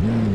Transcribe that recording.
Mm.